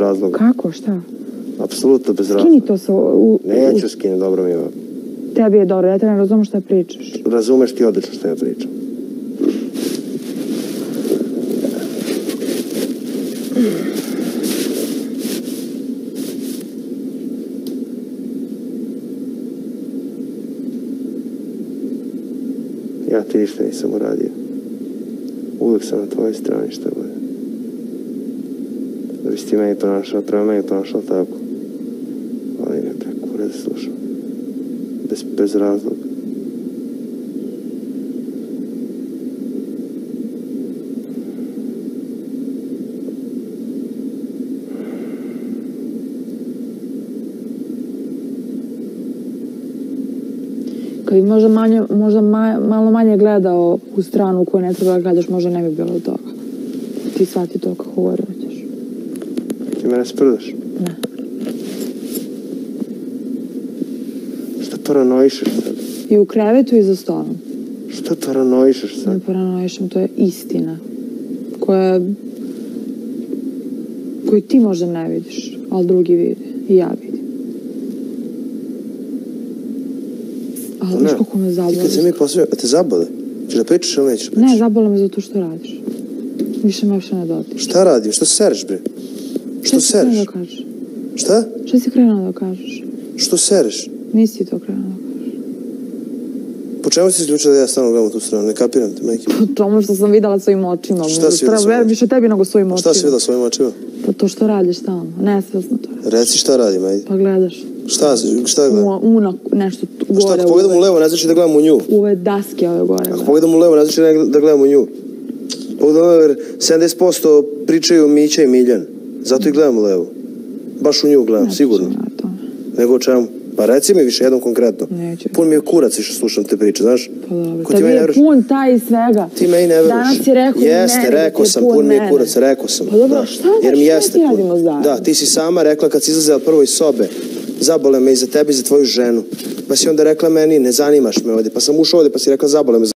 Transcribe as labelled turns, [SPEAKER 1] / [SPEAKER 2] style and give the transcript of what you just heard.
[SPEAKER 1] razloga.
[SPEAKER 2] Kako, šta?
[SPEAKER 1] Apsolutno bez razloga.
[SPEAKER 2] Skini to sa... U,
[SPEAKER 1] Neću skinu, dobro mi je.
[SPEAKER 2] tebi je dobro, ja te ne razumem šta pričaš.
[SPEAKER 1] Razumeš ti odlično što ja pričam. Ja ti ništa nisam uradio. Uvijek sam na tvojoj strani što bude. Da bi si ti meni ponašao, prema meni ponašao tako. Ali me preko ureda slušao. Bez, bez razloga.
[SPEAKER 2] Bi možda, manje, možda ma, malo manje gledao u stranu koju ne treba da gledaš, možda ne bi bilo toga. Ti shvati to kako hoćeš.
[SPEAKER 1] Ti mene sprdaš?
[SPEAKER 2] Ne.
[SPEAKER 1] Šta paranoišeš sad?
[SPEAKER 2] I u krevetu i za stolom.
[SPEAKER 1] Šta paranoišeš sad?
[SPEAKER 2] Ne paranoišem, to je istina. Koja... koju ti možda ne vidiš, ali drugi vide. I ja vidim. Ali znaš kako me
[SPEAKER 1] Ti
[SPEAKER 2] zabole.
[SPEAKER 1] kad se mi posvije, a te zabole? Češ da pričaš ili nećeš da pričaš?
[SPEAKER 2] Ne, zabole me zato što radiš. Više me uopšte ne dotiče.
[SPEAKER 1] Šta radim? Što sereš bre? Što sereš?
[SPEAKER 2] da kažeš?
[SPEAKER 1] Šta?
[SPEAKER 2] Šta si krenuo da kažeš?
[SPEAKER 1] Što sereš?
[SPEAKER 2] Nisi to krenuo da kažeš.
[SPEAKER 1] Po čemu si izključila da ja stalno gledam u tu stranu? Ne kapiram te, majke.
[SPEAKER 2] Po tomu što sam videla svojim očima.
[SPEAKER 1] Šta si videla svojim očima?
[SPEAKER 2] Više tebi nego svojim očima.
[SPEAKER 1] Šta si videla svojim očima?
[SPEAKER 2] Pa to što radiš stalno. Nesvesno to radiš.
[SPEAKER 1] Reci šta radim, ajde.
[SPEAKER 2] Pa gledaš.
[SPEAKER 1] Šta, šta gledam?
[SPEAKER 2] U, una, nešto gore.
[SPEAKER 1] Šta, ako pogledam u levo, ne znači da gledam u nju.
[SPEAKER 2] u ove daske ove gore.
[SPEAKER 1] Ako pogledam u levo, ne znači da- da gledam u nju. Jer 70% pričaju Mića i Miljan. Zato i gledam levo. Baš u nju gledam, sigurno. Nego čemu? Pa reci mi više jednom konkretno.
[SPEAKER 2] Neću.
[SPEAKER 1] Pun mi je kurac više slušam te priče, znaš?
[SPEAKER 2] Pa dobro.
[SPEAKER 1] Ko ti
[SPEAKER 2] Tebi
[SPEAKER 1] meni ne
[SPEAKER 2] je
[SPEAKER 1] veruješ?
[SPEAKER 2] pun taj svega.
[SPEAKER 1] Ti meni ne veruješ.
[SPEAKER 2] Danas si rekao
[SPEAKER 1] Jeste,
[SPEAKER 2] meni da ti
[SPEAKER 1] rekao sam,
[SPEAKER 2] pun
[SPEAKER 1] mi je
[SPEAKER 2] mene.
[SPEAKER 1] kurac, rekao sam.
[SPEAKER 2] Pa dobro,
[SPEAKER 1] Da.
[SPEAKER 2] šta
[SPEAKER 1] Jer mi
[SPEAKER 2] šta
[SPEAKER 1] jeste
[SPEAKER 2] ti radimo zajedno?
[SPEAKER 1] Da, ti si sama rekla kad si izlazila prvo iz sobe, zabole me i za tebe i za tvoju ženu. Pa si onda rekla meni, ne zanimaš me ovdje. Pa sam ušao ovdje pa si rekla zabole me za